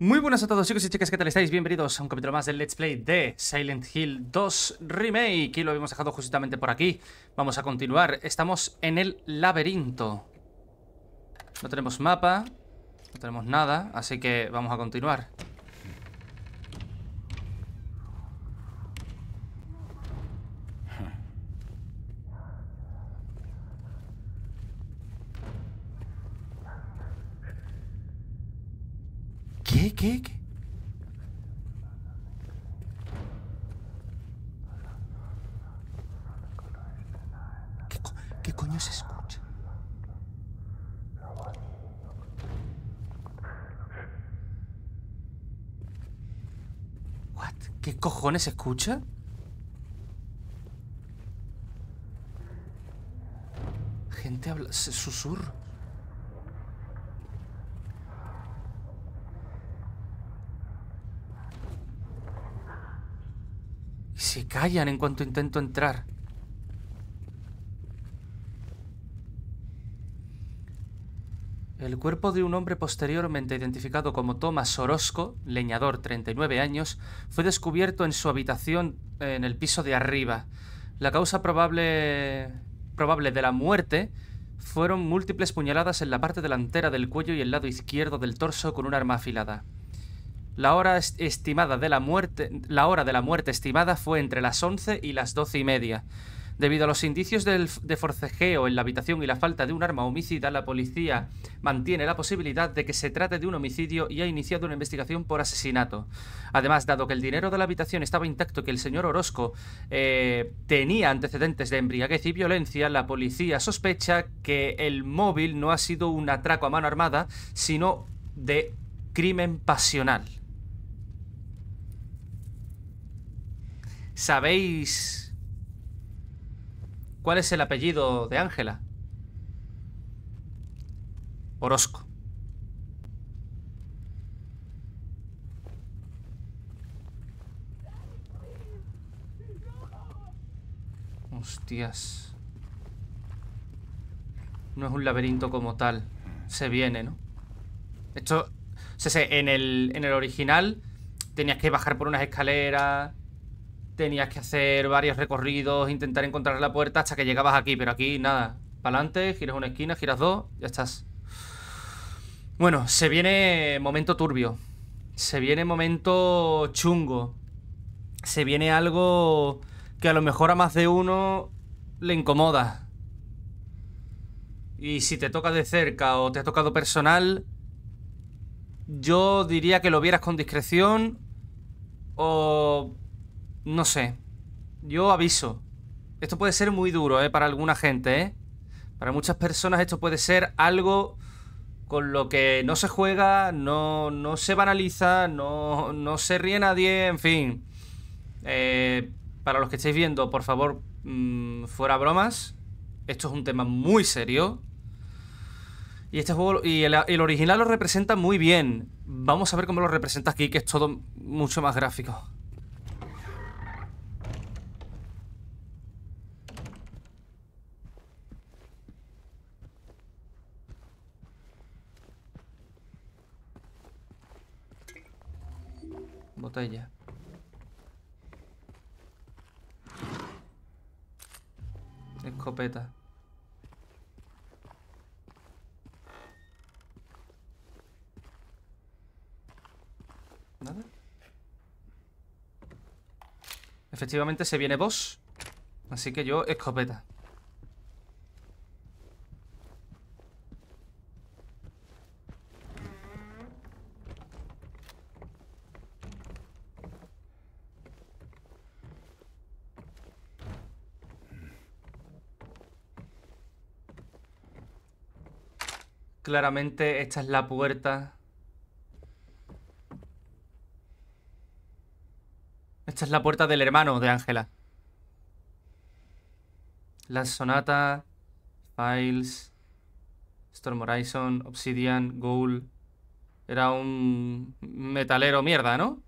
Muy buenas a todos chicos y chicas, ¿qué tal estáis? Bienvenidos a un capítulo más del Let's Play de Silent Hill 2 Remake Y lo habíamos dejado justamente por aquí. Vamos a continuar, estamos en el laberinto. No tenemos mapa No tenemos nada, así que vamos a continuar ¿Qué? ¿Qué? ¿Qué? ¿Qué, co- qué coño se escucha? What? ¿Qué cojones se escucha? Gente habla... susurro. Se callan en cuanto intento entrar. El cuerpo de un hombre posteriormente identificado como Thomas Orozco, leñador, 39 años, fue descubierto en su habitación en el piso de arriba. La causa probable, probable de la muerte fueron múltiples puñaladas en la parte delantera del cuello y el lado izquierdo del torso con un arma afilada. La hora est- estimada de la muerte, la hora de la muerte estimada fue entre las 11 y las 12 y media. Debido a los indicios de forcejeo en la habitación y la falta de un arma homicida, la policía mantiene la posibilidad de que se trate de un homicidio y ha iniciado una investigación por asesinato. Además, dado que el dinero de la habitación estaba intacto y que el señor Orozco eh, tenía antecedentes de embriaguez y violencia, la policía sospecha que el móvil no ha sido un atraco a mano armada, sino de crimen pasional. ¿Sabéis cuál es el apellido de Ángela? Orozco. Hostias. No es un laberinto como tal. Se viene, ¿no? Esto, se sé, en el, en el original tenías que bajar por unas escaleras, tenías que hacer varios recorridos, intentar encontrar la puerta hasta que llegabas aquí, pero aquí nada. Para adelante, giras una esquina, giras dos, ya estás. Bueno, se viene momento turbio. Se viene momento chungo. Se viene algo que a lo mejor a más de uno le incomoda. Y si te toca de cerca o te ha tocado personal, yo diría que lo vieras con discreción o... no sé. Yo aviso. Esto puede ser muy duro, ¿eh? Para alguna gente, ¿eh? Para muchas personas esto puede ser algo con lo que no se juega, no, no se banaliza, no, no se ríe nadie, en fin. Eh, para los que estáis viendo, por favor, mm, fuera bromas. Esto es un tema muy serio. Y este juego y el, el original lo representa muy bien. Vamos a ver cómo lo representa aquí, que es todo mucho más gráfico. Botella. Escopeta. Nada. Efectivamente se viene boss. Así que yo, escopeta. Claramente esta es la puerta. Esta es la puerta del hermano de Ángela. La sonata, Files, Storm Horizon, Obsidian, Ghoul. Era un metalero mierda, ¿no?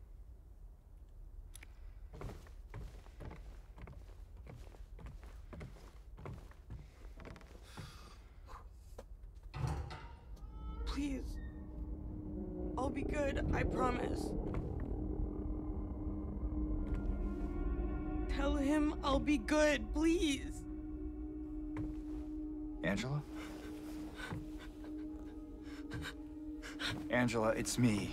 Please. I'll be good, I promise. Tell him I'll be good, please. Angela? Angela, it's me.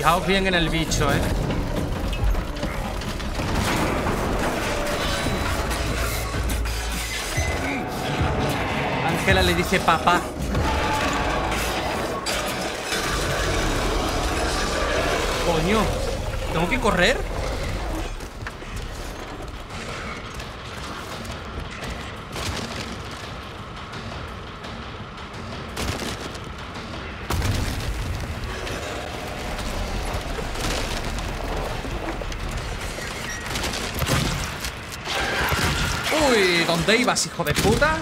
Fijaos bien en el bicho, ¿eh? Ángela le dice papá. Coño, ¿tengo que correr? ¿Dónde ibas, hijo de puta?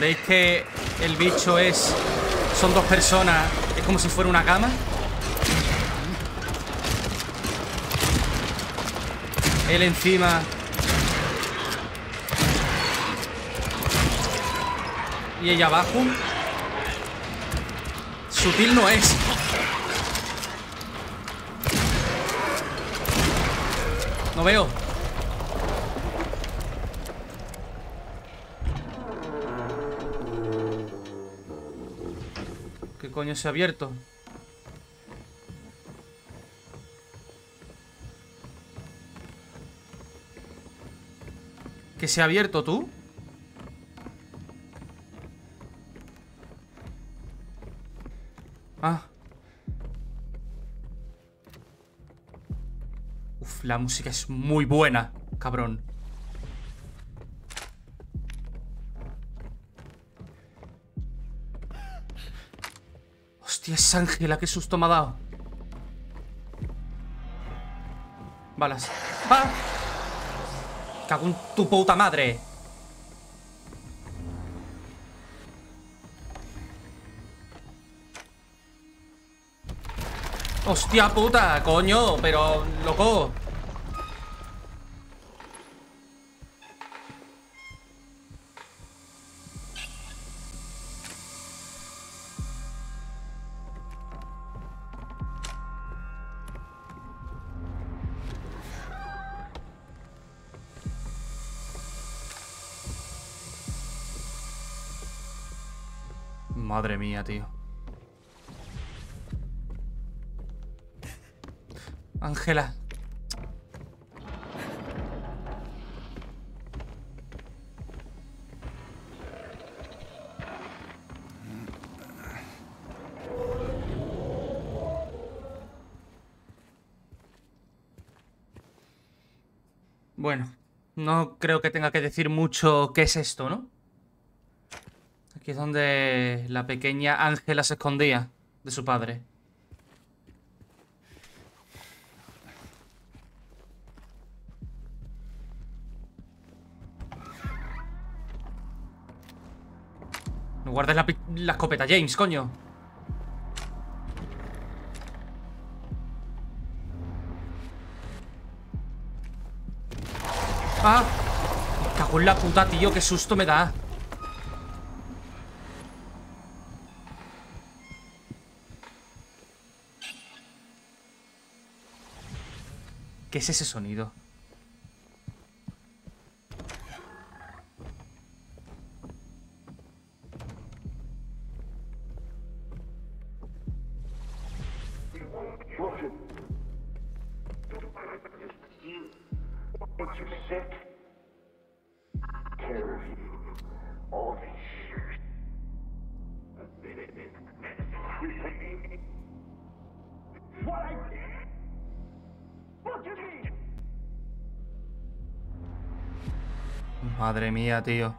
¿Veis que el bicho es... Son dos personas, es como si fuera una cama? Él encima Y ella abajo. Sutil no es. No veo. ¿Qué coño se ha abierto? ¿Qué se ha abierto tú? La música es muy buena, cabrón. Hostia, es Ángela, qué susto me ha dado. Balas. ¡Ah! Cago en tu puta madre. Hostia puta, coño, pero loco. Madre mía, tío. Ángela. Bueno, no creo que tenga que decir mucho qué es esto, ¿no? Aquí es donde la pequeña Ángela se escondía de su padre. No guardes la, la escopeta, James, coño. Ah. Cago en la puta, tío. Qué susto me da. ¿Qué es ese sonido? Tío.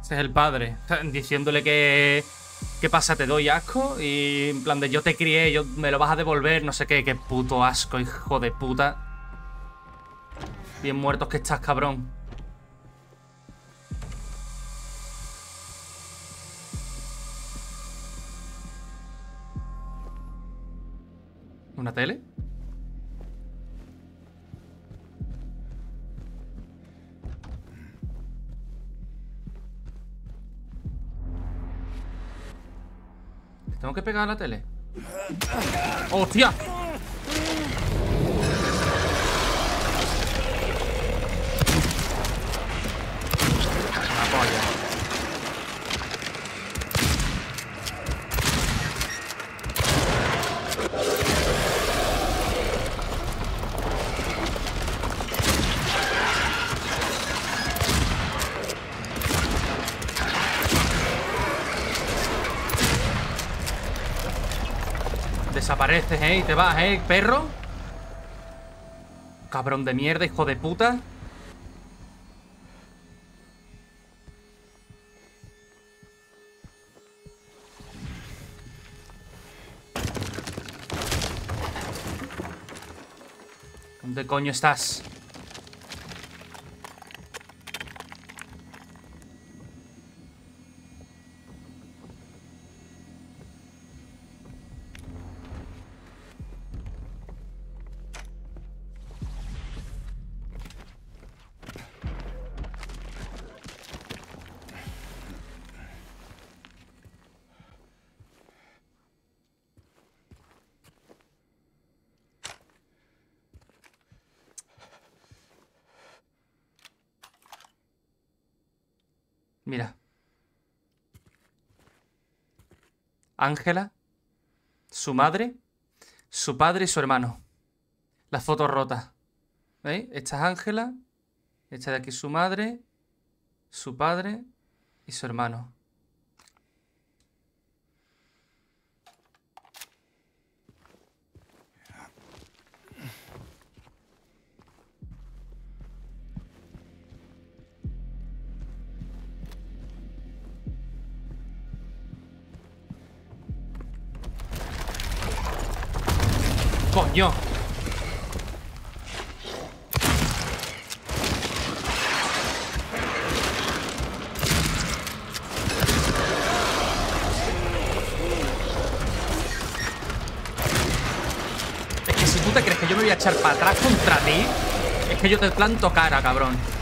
Ese es el padre. Diciéndole que... ¿Qué pasa? ¿Te doy asco? Y en plan de yo te crié, yo me lo vas a devolver, no sé qué. Qué puto asco, hijo de puta. Bien muertos que estás, cabrón. ¿Una tele? ¿Tengo que pegar la tele? ¡Hostia! La. Desapareces, ¿eh? Y te vas, ¿eh, perro? Cabrón de mierda, hijo de puta. ¿Dónde coño estás? Mira. Ángela, su madre, su padre y su hermano. Las fotos rotas. ¿Veis? Esta es Ángela, esta de aquí su madre, su padre y su hermano. ¡Coño! Es que si tú te crees que yo me voy a echar para atrás contra ti, es que yo te planto cara, cabrón.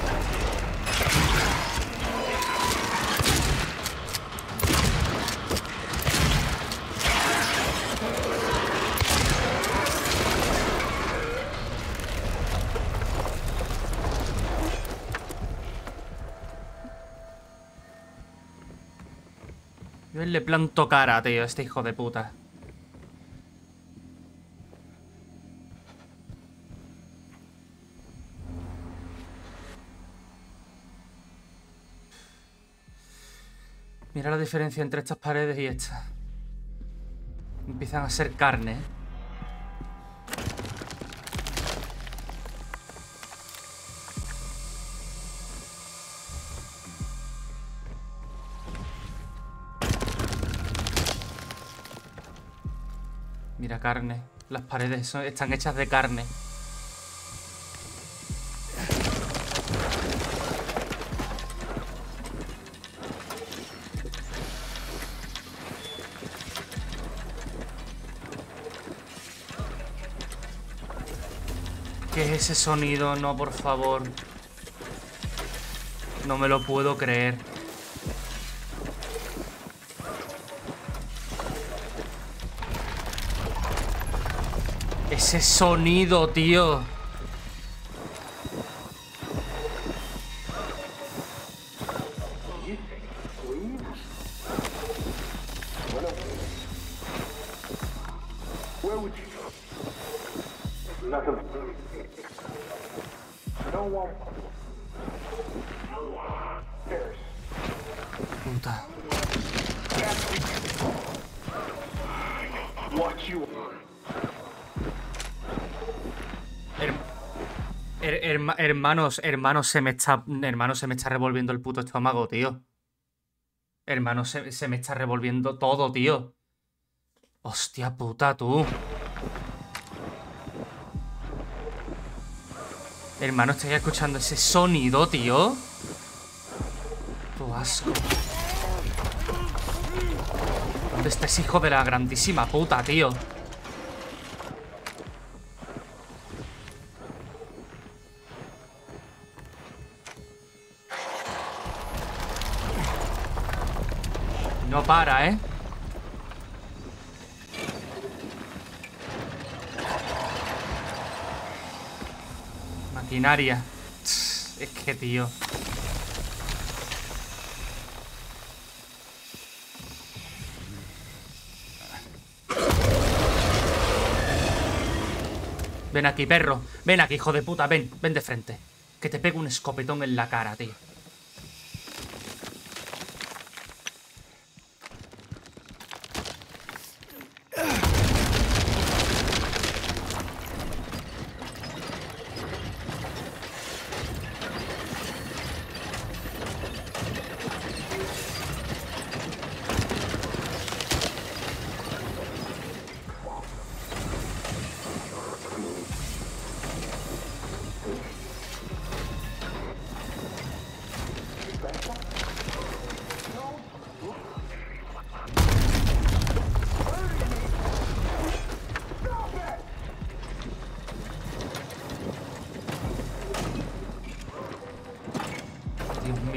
Le planto cara, tío, este hijo de puta. Mira la diferencia entre estas paredes y estas. Empiezan a ser carne. ¿eh? Carne. Las paredes están hechas de carne. ¿Qué es ese sonido? No, por favor. No me lo puedo creer. Ese sonido, tío. Hermanos, hermanos, se me está. Hermanos, se me está revolviendo el puto estómago, tío. Hermano, se, se me está revolviendo todo, tío. Hostia puta, tú. Hermano, estoy escuchando ese sonido, tío. Tu asco. ¿Dónde está hijo de la grandísima puta, tío? Para, ¿eh? Maquinaria. Es que, tío. Ven aquí, perro. Ven aquí, hijo de puta. Ven, ven de frente. Que te pego un escopetón en la cara, tío.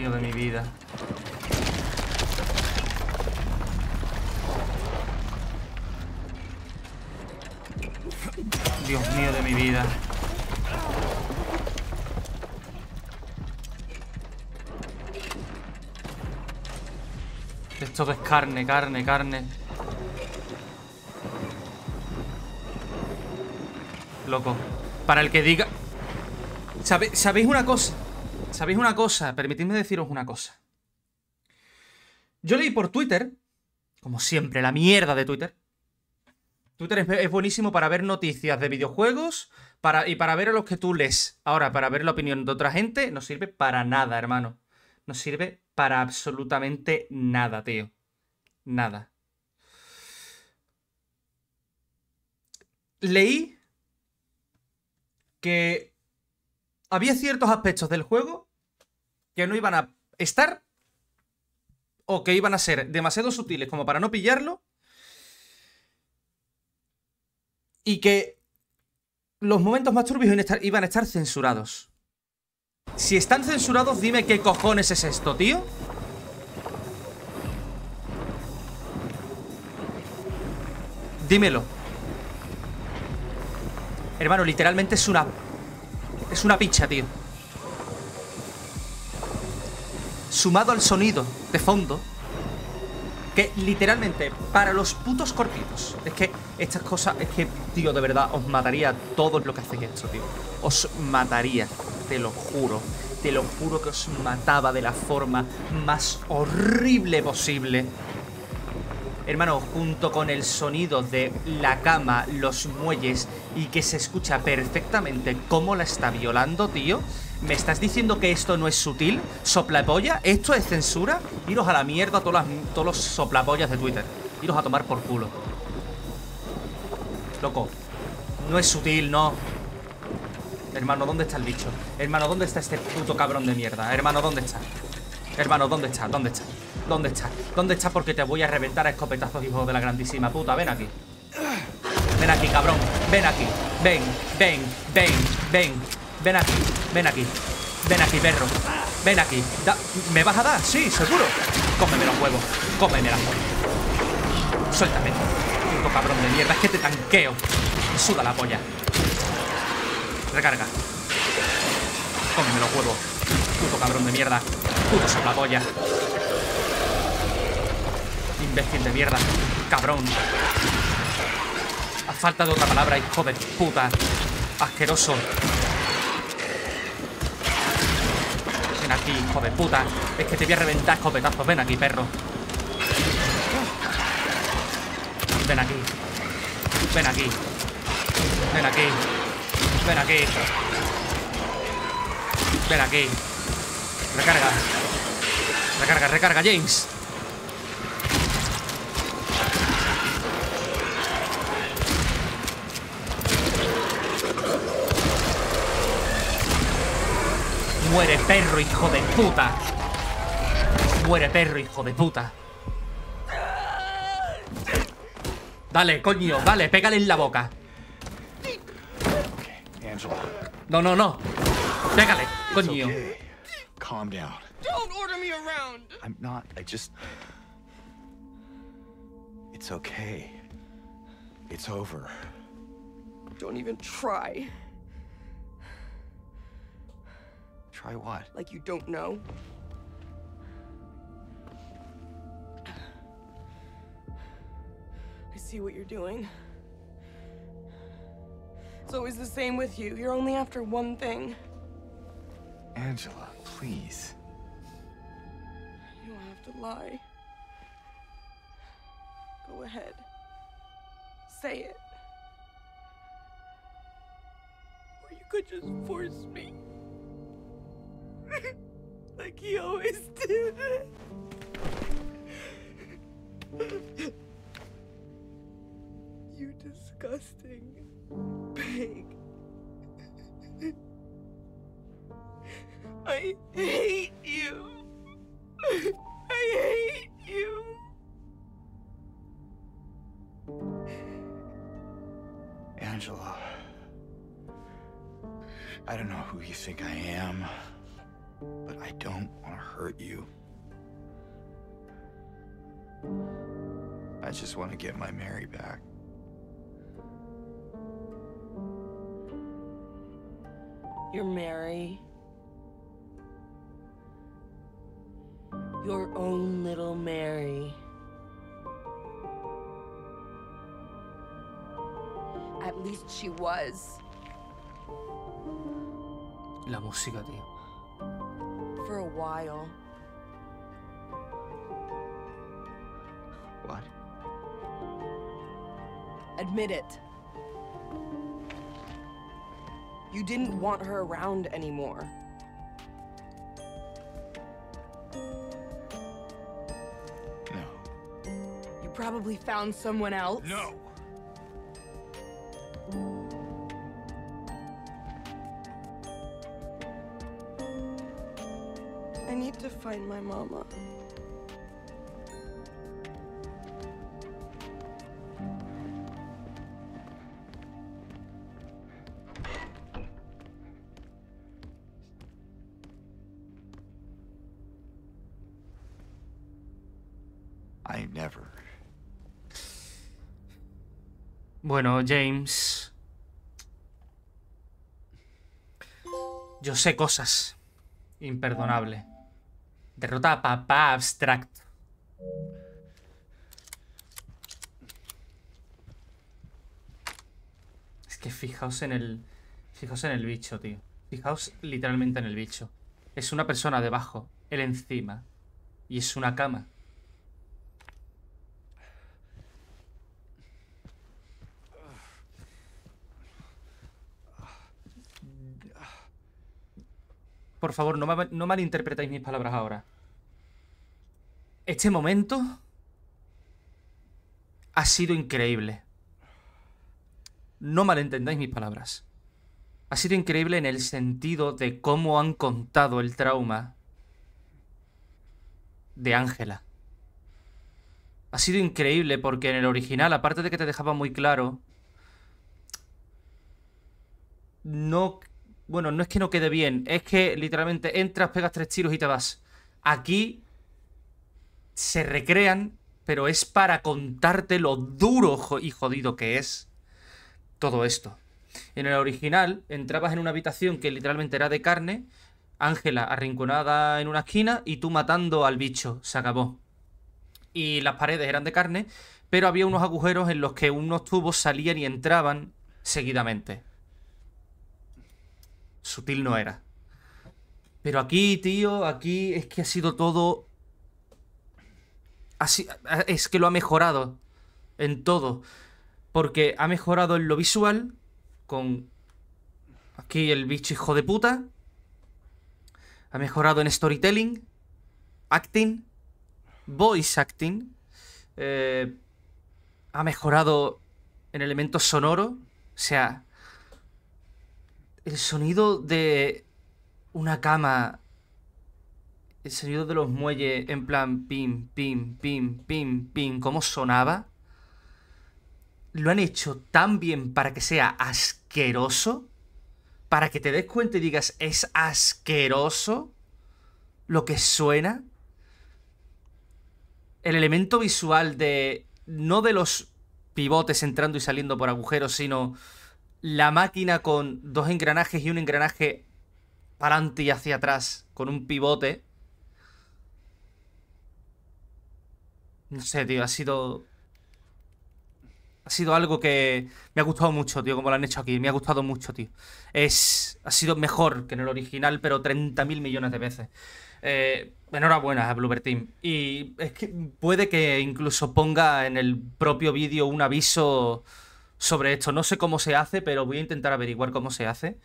De mi vida. Dios mío de mi vida. Esto que es carne, carne, carne. Loco. Para el que diga... ¿Sabe- ¿Sabéis una cosa? ¿Sabéis una cosa? Permitidme deciros una cosa. Yo leí por Twitter, como siempre, la mierda de Twitter. Twitter es, buenísimo para ver noticias de videojuegos y para ver a los que tú lees. Ahora, para ver la opinión de otra gente, no sirve para nada, hermano. No sirve para absolutamente nada, tío. Nada. Leí que había ciertos aspectos del juego que no iban a estar o que iban a ser demasiado sutiles como para no pillarlo y que los momentos más turbios iban a estar, censurados. Si están censurados, dime qué cojones es esto, tío. Dímelo. Hermano, literalmente es una... Es una picha, tío. Sumado al sonido de fondo. Que literalmente, para los putos cortitos. Es que estas cosas, es que, tío, de verdad, os mataría a todos lo que hacéis esto, tío. Os mataría, te lo juro. Te lo juro que os mataba de la forma más horrible posible. Hermano, junto con el sonido de la cama, los muelles y que se escucha perfectamente cómo la está violando, tío. ¿Me estás diciendo que esto no es sutil? ¿Soplapolla? ¿Esto es censura? Iros a la mierda todos, las- todos los soplapollas de Twitter. Iros a tomar por culo. Loco, no es sutil, no. Hermano, ¿dónde está el bicho? Hermano, ¿dónde está este puto cabrón de mierda? Hermano, ¿dónde está? Hermano, ¿dónde está? ¿Dónde está? ¿Dónde está? ¿Dónde está? Porque te voy a reventar a escopetazos, hijo de la grandísima puta. Ven aquí. Ven aquí, cabrón. Ven aquí. Ven, ven, ven, ven. Ven aquí. Ven aquí. Ven aquí, perro. Ven aquí. ¿Me vas a dar? Sí, seguro. Cómeme los huevos. Cómeme las huevos. Suéltame. Puto cabrón de mierda. Es que te tanqueo. Me suda la polla. Recarga. Cómeme los huevos. Puto cabrón de mierda. Puto soplapolla. Imbécil de mierda. Cabrón. A falta de otra palabra, hijo de puta. Asqueroso. Ven aquí, hijo puta. Es que te voy a reventar escopetazos. Ven aquí, perro. Ven aquí. Ven aquí. Ven aquí. Ven aquí. Ven aquí. Recarga. Recarga, recarga, James. Muere perro, hijo de puta. Muere perro, hijo de puta. Dale, coño, dale, pégale en la boca. No, no, no. Pégale, coño. Calm down. Don't order me around. I'm not. I just. It's okay. It's over. Don't even try. Try what? Like you don't know. I see what you're doing. It's always the same with you. You're only after one thing. Angela, please. You don't have to lie. Go ahead. Say it. Or you could just force me. Like he always did. you disgusting pig. I hate you. I hate you. Angela. I don't know who you think I am, but I don't want to hurt you. I just want to get my Mary back. You're Mary. Your own little Mary. At least she was. La música, tío. For a while. What? Admit it. You didn't want her around anymore. No. You probably found someone else. No! Find my mama. I never. Bueno, James. Yo sé cosas. Imperdonable. Derrota a papá abstracto. Es que fijaos en el. Fijaos en el bicho, tío. Fijaos literalmente en el bicho. Es una persona debajo, él encima. Y es una cama. Por favor, no, ma- no malinterpretéis mis palabras ahora. Este momento ha sido increíble. No malentendáis mis palabras. Ha sido increíble en el sentido de cómo han contado el trauma de Ángela. Ha sido increíble porque en el original, aparte de que te dejaba muy claro, no bueno, no es que no quede bien, es que literalmente entras, pegas tres tiros y te vas. Aquí se recrean, pero es para contarte lo duro y jodido que es todo esto. En el original entrabas en una habitación que literalmente era de carne, Ángela arrinconada en una esquina y tú matando al bicho, se acabó. Y las paredes eran de carne, pero había unos agujeros en los que unos tubos salían y entraban seguidamente sutil no era. Pero aquí, tío, aquí es que ha sido todo... Así, es que lo ha mejorado en todo. Porque ha mejorado en lo visual, con aquí el bicho hijo de puta. Ha mejorado en storytelling, acting, voice acting. eh, ha mejorado en elementos sonoros. O sea, el sonido de una cama. El sonido de los muelles en plan pim, pim, pim, pim, pim. ¿Cómo sonaba? Lo han hecho tan bien para que sea asqueroso. Para que te des cuenta y digas, es asqueroso lo que suena. El elemento visual de. No de los pivotes entrando y saliendo por agujeros, sino la máquina con dos engranajes y un engranaje para adelante y hacia atrás con un pivote. No sé, tío, ha sido. Ha sido algo que me ha gustado mucho, tío, como lo han hecho aquí. Me ha gustado mucho, tío. Es. Ha sido mejor que en el original, pero 30.000 millones de veces. Eh, enhorabuena a Bloober Team. Y es que puede que incluso ponga en el propio vídeo un aviso sobre esto. No sé cómo se hace, pero voy a intentar averiguar cómo se hace.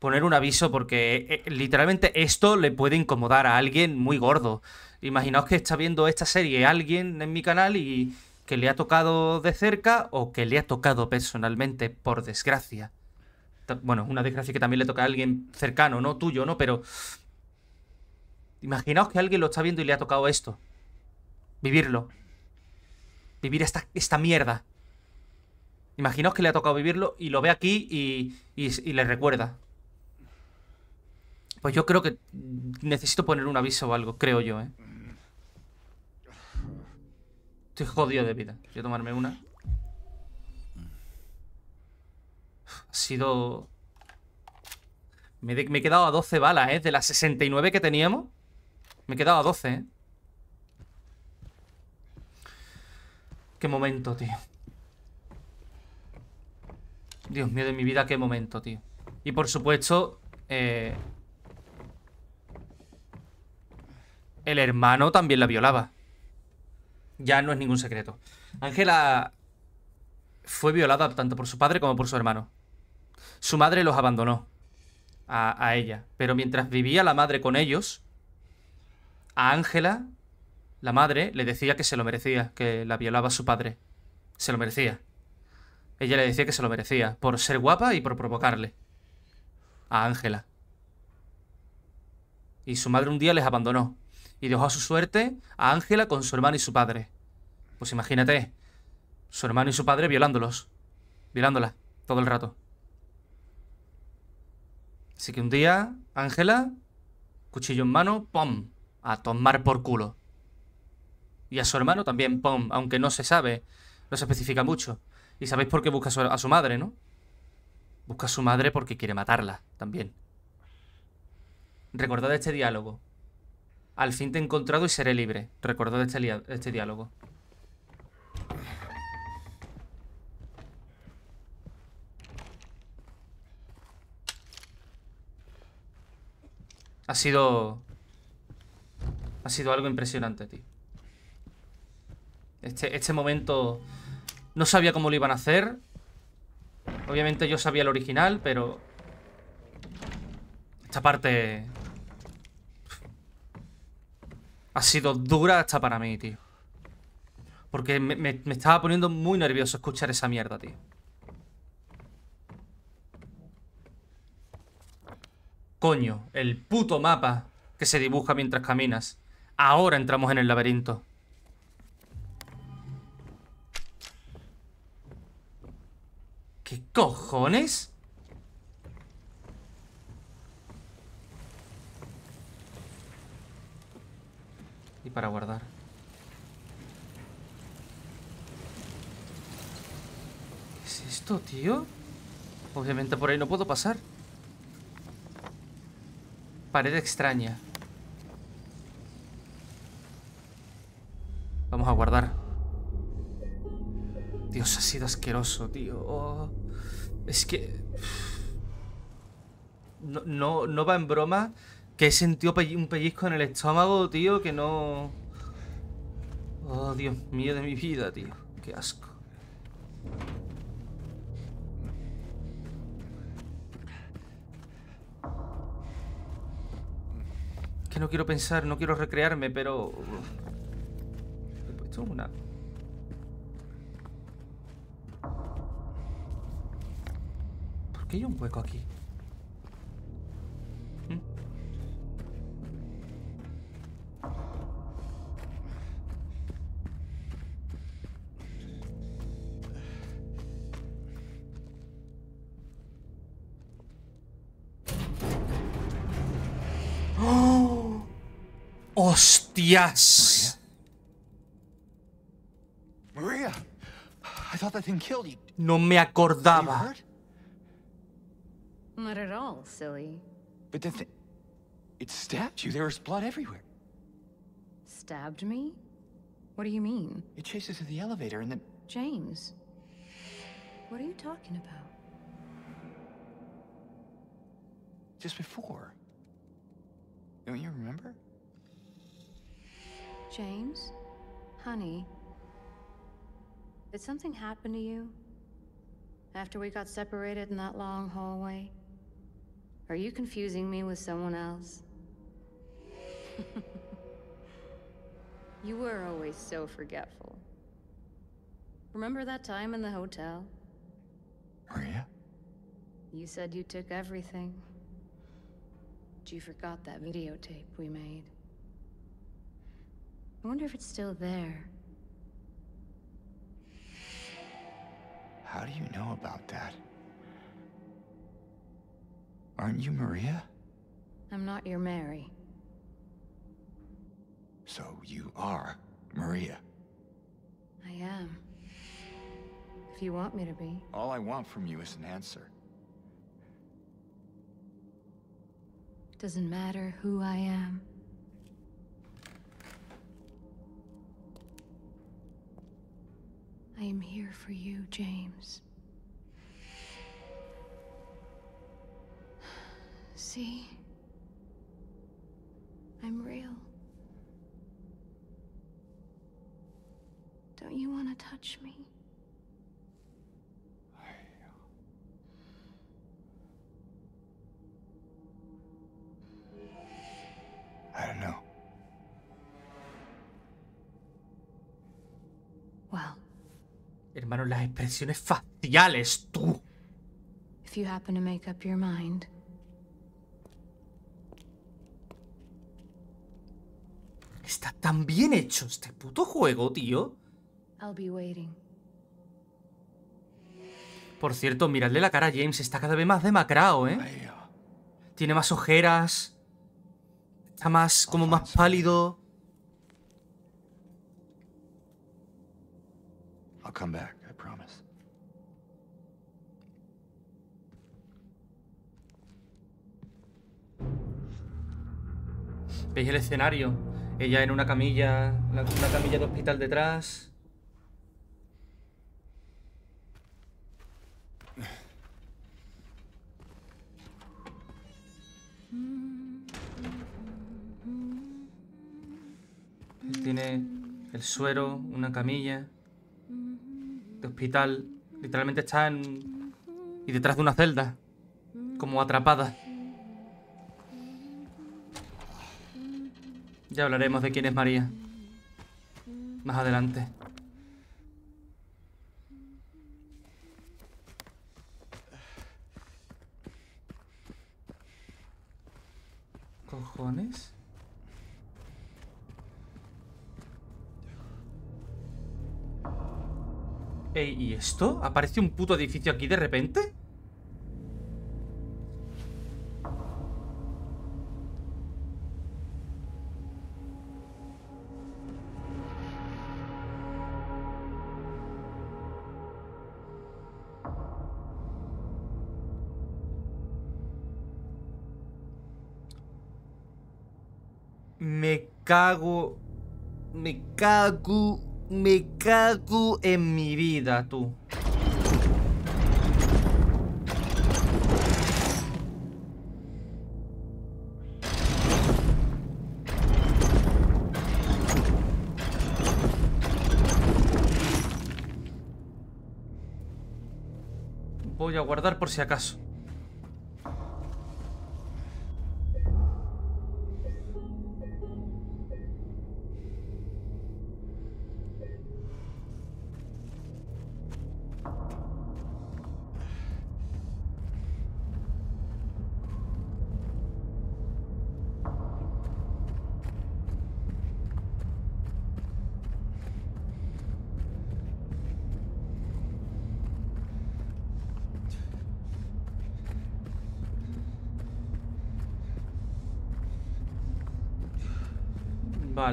Poner un aviso porque eh, literalmente esto le puede incomodar a alguien muy gordo. Imaginaos que está viendo esta serie alguien en mi canal y que le ha tocado de cerca o que le ha tocado personalmente, por desgracia. Bueno, una desgracia que también le toca a alguien cercano, no tuyo, ¿no? Pero imaginaos que alguien lo está viendo y le ha tocado esto. Vivirlo. Vivir esta, esta mierda. Imaginaos que le ha tocado vivirlo y lo ve aquí y, y, le recuerda. Pues yo creo que necesito poner un aviso o algo, creo yo, ¿eh? Estoy jodido de vida. Voy a tomarme una. Ha sido... Me, me, he quedado a 12 balas, ¿eh? De las 69 que teníamos. Me he quedado a 12, ¿eh? Qué momento, tío. Dios mío de mi vida, qué momento, tío. Y por supuesto, eh, el hermano también la violaba. Ya no es ningún secreto. Ángela fue violada tanto por su padre como por su hermano. Su madre los abandonó a, a ella. Pero mientras vivía la madre con ellos, a Ángela, la madre, le decía que se lo merecía, que la violaba su padre. Se lo merecía. Ella le decía que se lo merecía, por ser guapa y por provocarle. A Ángela. Y su madre un día les abandonó. Y dejó a su suerte a Ángela con su hermano y su padre. Pues imagínate, su hermano y su padre violándolos. Violándola, todo el rato. Así que un día, Ángela, cuchillo en mano, ¡pum! A tomar por culo. Y a su hermano también, ¡pum! Aunque no se sabe, no se especifica mucho. Y sabéis por qué busca a su madre, ¿no? Busca a su madre porque quiere matarla, también. Recordad este diálogo. Al fin te he encontrado y seré libre. Recordad este, este diálogo. Ha sido... Ha sido algo impresionante, tío. Este, este momento no sabía cómo lo iban a hacer. Obviamente yo sabía el original, pero... Esta parte... Ha sido dura hasta para mí, tío. Porque me, me, estaba poniendo muy nervioso escuchar esa mierda, tío. Coño, el puto mapa que se dibuja mientras caminas. Ahora entramos en el laberinto. ¿Qué cojones? Y para guardar. ¿Qué es esto, tío? Obviamente por ahí no puedo pasar. Pared extraña. Vamos a guardar. Dios, ha sido asqueroso, tío. Es que... No, no, va en broma que he sentido un pellizco en el estómago, tío, que no... Oh, Dios mío de mi vida, tío. Qué asco. Que no quiero pensar, no quiero recrearme, pero... Esto es una... qué hay un hueco aquí? ¿Mm? ¡Oh! ¡Hostias! No me acordaba. Not at all, silly. But the thing... It stabbed you. There was blood everywhere. Stabbed me? What do you mean? It chased us to the elevator and then... James. What are you talking about? Just before. Don't you remember? James? Honey? Did something happen to you? After we got separated in that long hallway? Are you confusing me with someone else? you were always so forgetful. Remember that time in the hotel? Oh, Maria? You said you took everything. But you forgot that videotape we made. I wonder if it's still there. How do you know about that? Aren't you Maria? I'm not your Mary. So you are Maria. I am. If you want me to be. All I want from you is an answer. Doesn't matter who I am. I am here for you, James. See? I'm real. Don't you want to touch me? I don't know. Well, Hermano, las expresiones faciales, tú. if you happen to make up your mind, Está tan bien hecho este puto juego, tío. Por cierto, miradle la cara a James, está cada vez más demacrado, ¿eh? Tiene más ojeras. Está más, como más pálido. I'll come back, I promise. ¿Veis el escenario? Ella en una camilla, la- una camilla de hospital detrás. Tiene el suero, una camilla de hospital. Literalmente está en... y detrás de una celda, como atrapada. Ya hablaremos de quién es María. Más adelante. ¿Cojones? Ey, ¿y esto? ¿Aparece un puto edificio aquí de repente? Cago. Me cago. Me cago en mi vida, tú. Voy a guardar por si acaso.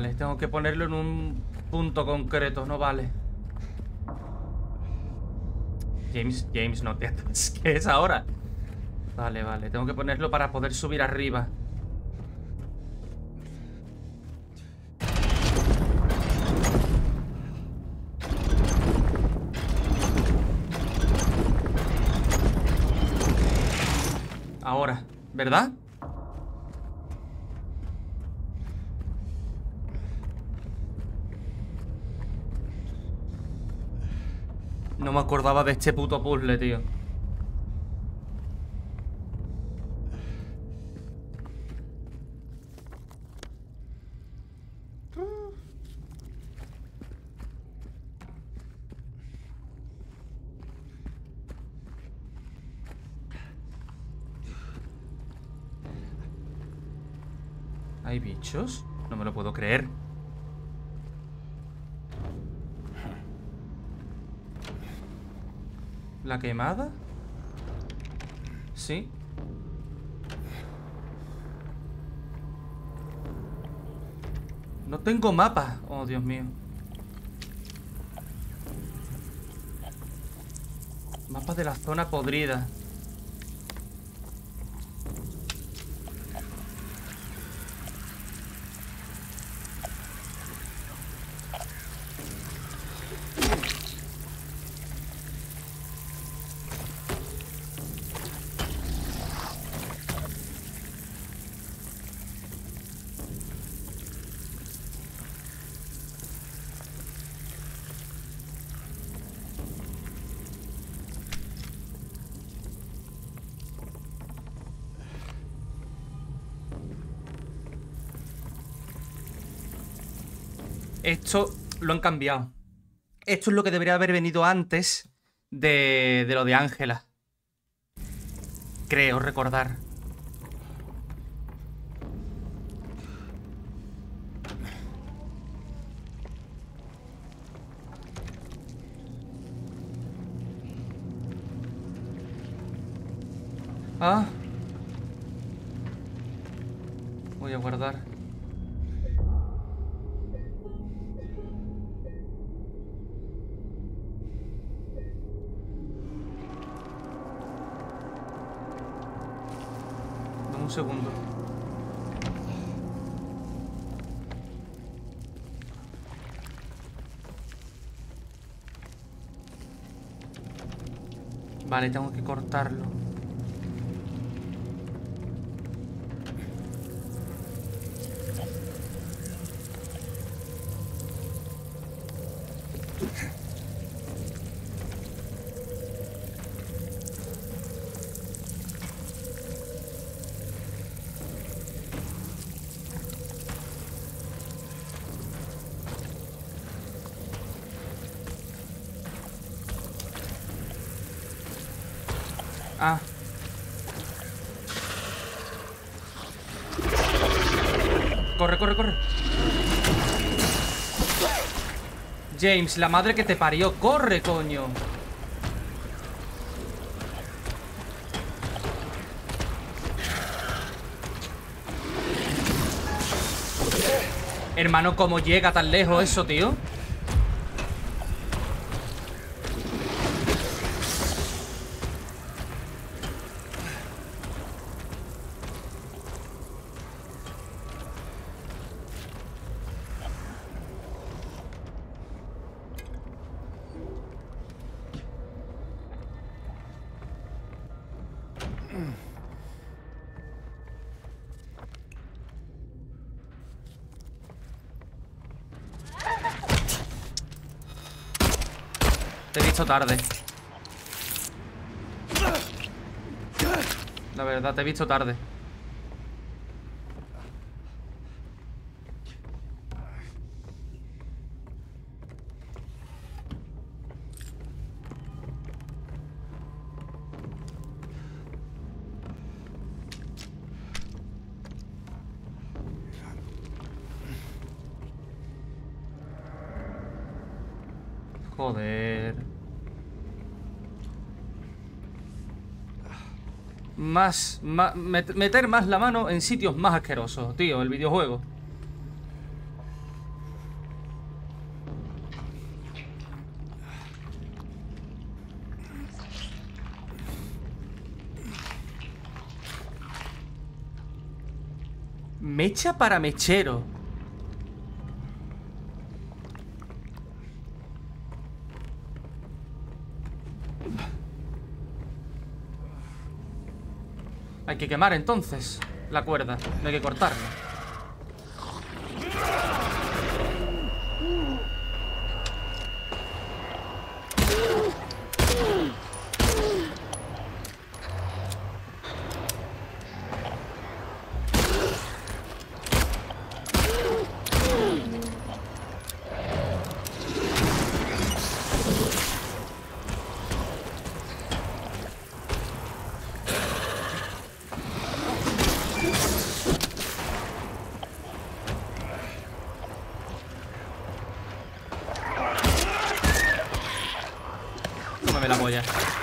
Vale, tengo que ponerlo en un punto concreto, no vale. James, James, no te atas. ¿Qué es ahora? Vale, vale, tengo que ponerlo para poder subir arriba. Ahora, ¿verdad? Acordaba de este puto puzzle, tío. ¿Hay bichos? No me lo puedo creer. ¿La quemada? Sí. No tengo mapa. Oh, Dios mío. Mapa de la zona podrida. Esto lo han cambiado. Esto es lo que debería haber venido antes de, de lo de Ángela. Creo recordar. Un segundo. Vale, tengo que cortarlo. Ah. Corre, corre, corre. James, la madre que te parió. Corre, coño. Hermano, ¿cómo llega tan lejos eso, tío? Te he visto tarde. La verdad, te he visto tarde. más, meter más la mano en sitios más asquerosos, tío, el videojuego. Mecha para mechero. Que quemar entonces la cuerda. No hay que cortarla. yeah.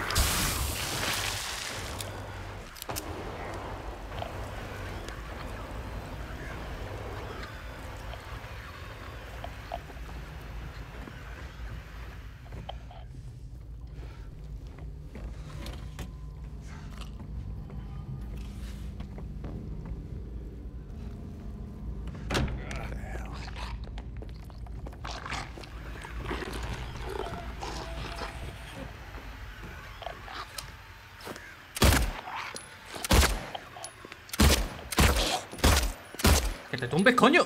Tumbes, coño!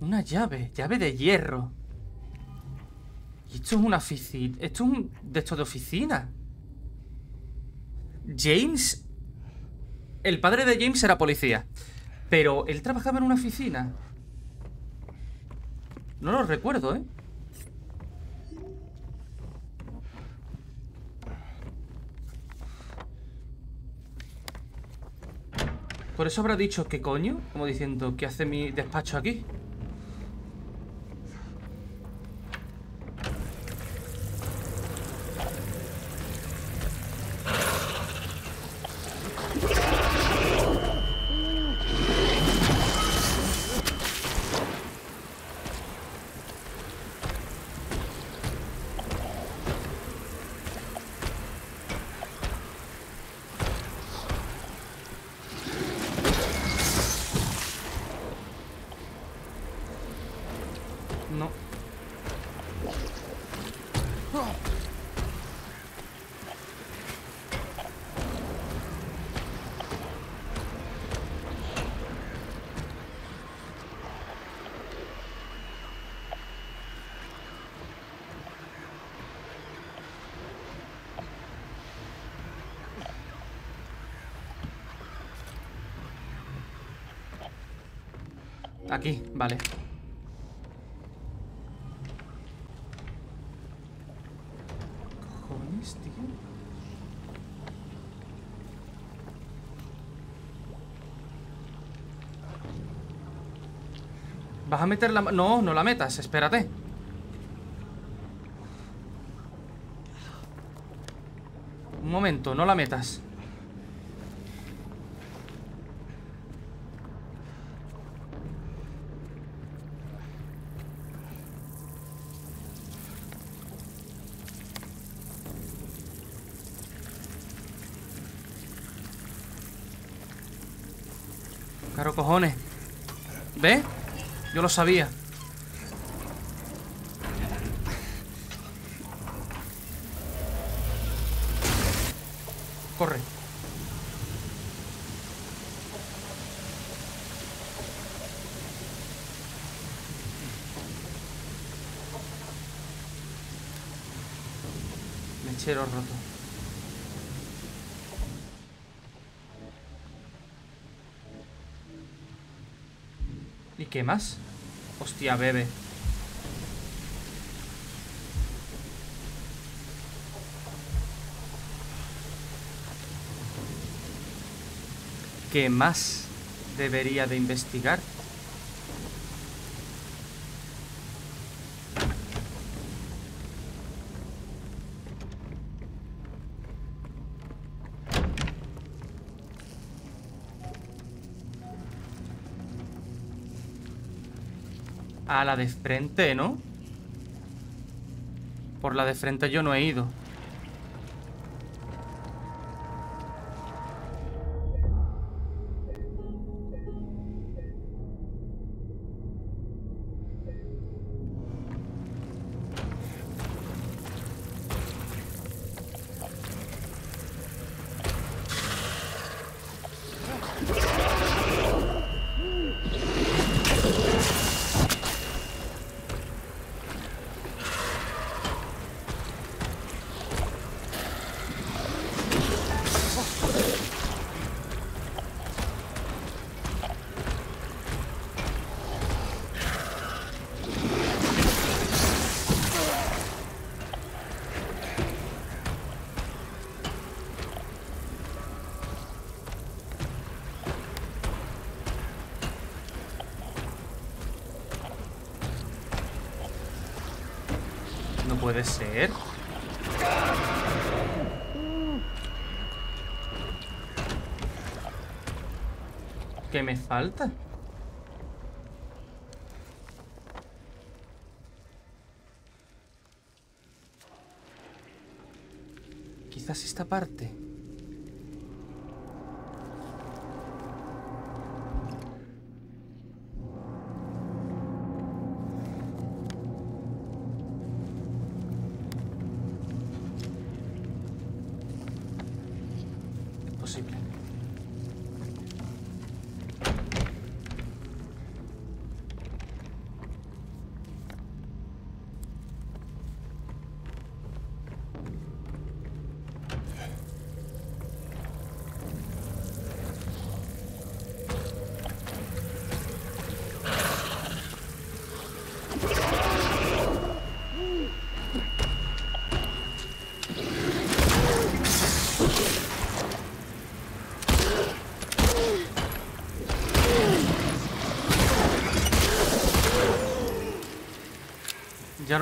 Una llave, llave de hierro. Y esto es una oficina. Esto es un de esto de oficina. James. El padre de James era policía. Pero él trabajaba en una oficina. No lo recuerdo, ¿eh? Por eso habrá dicho, ¿qué coño? Como diciendo, ¿qué hace mi despacho aquí? No. Aquí, vale. cojones, tío? ¿Vas a meter la No, no la metas, espérate. Un momento, no la metas. Claro, cojones. ¿Ves? Yo lo sabía. Corre. Mechero roto. ¿Y qué más? Hostia, bebe. ¿Qué más debería de investigar? La de frente, ¿no? Por la de frente yo no he ido. Puede ser. ¿Qué me falta? Quizás esta parte.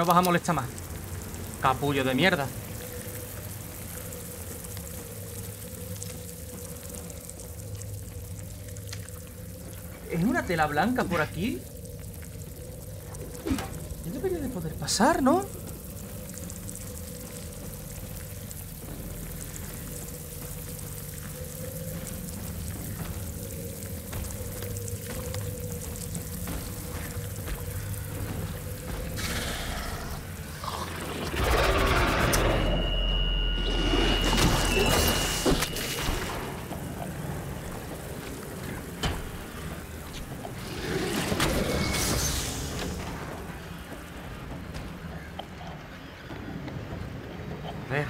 Ya no vas a molestar más. Capullo de mierda. ¿Es una tela blanca por aquí? Yo debería de poder pasar, ¿no? A ver.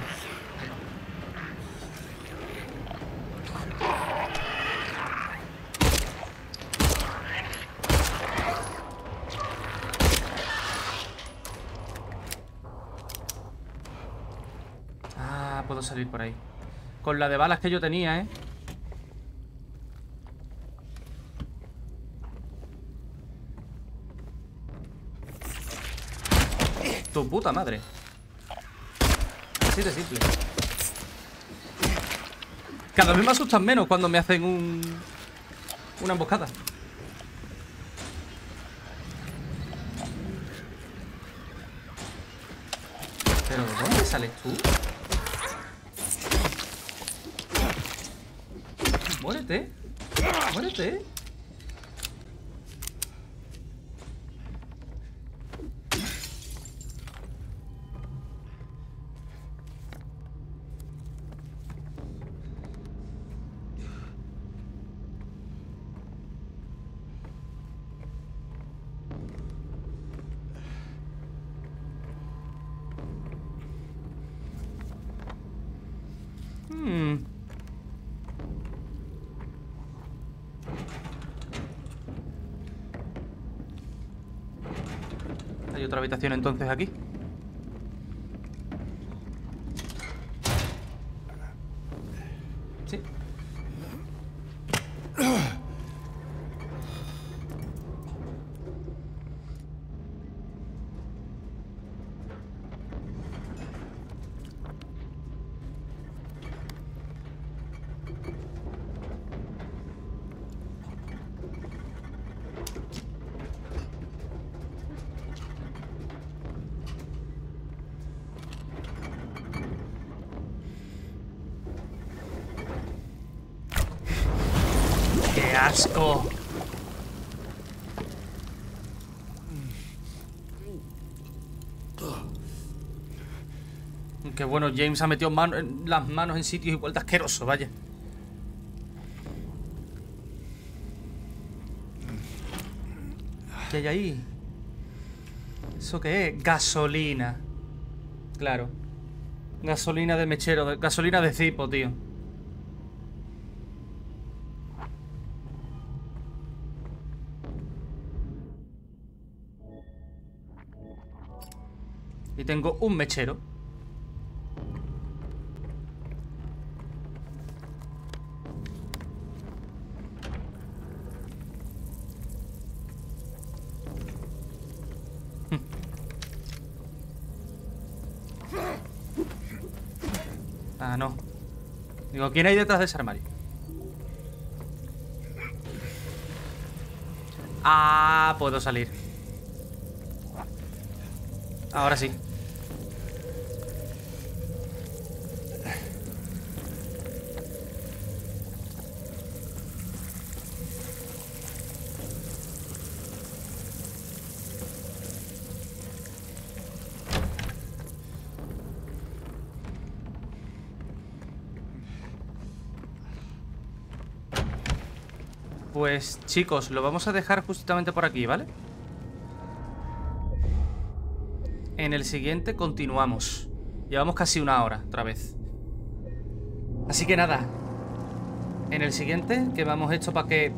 Ah, puedo salir por ahí. Con la de balas que yo tenía, ¿eh? Tu puta madre. Así de simple. Cada vez me asustan menos cuando me hacen un... Una emboscada. ¿Pero de dónde sales tú? Otra habitación entonces aquí. Bueno, James ha metido las manos en sitios igual de asqueroso, vaya. ¿Qué hay ahí? ¿Eso qué es? Gasolina. Claro. Gasolina de mechero, gasolina de cipo, tío. Y tengo un mechero. Ah, no. ¿Quién hay detrás de ese armario? Ah, puedo salir. Ahora sí. Pues chicos, lo vamos a dejar justamente por aquí, ¿vale? En el siguiente continuamos. Llevamos casi una hora, otra vez. Así que nada. En el siguiente, que vamos hecho para que...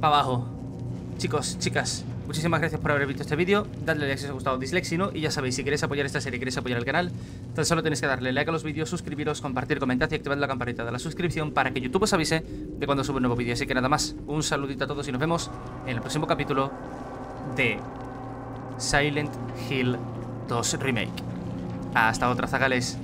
Para abajo. Chicos, chicas, muchísimas gracias por haber visto este vídeo. Dadle like si os ha gustado, dislike si no. Y ya sabéis, si queréis apoyar esta serie, queréis apoyar el canal, tan solo tenéis que darle like a los vídeos, suscribiros, compartir, comentar y activar la campanita de la suscripción para que YouTube os avise de cuando subo un nuevo vídeo. Así que nada más, un saludito a todos y nos vemos en el próximo capítulo de Silent Hill 2 Remake. Hasta otra, zagales.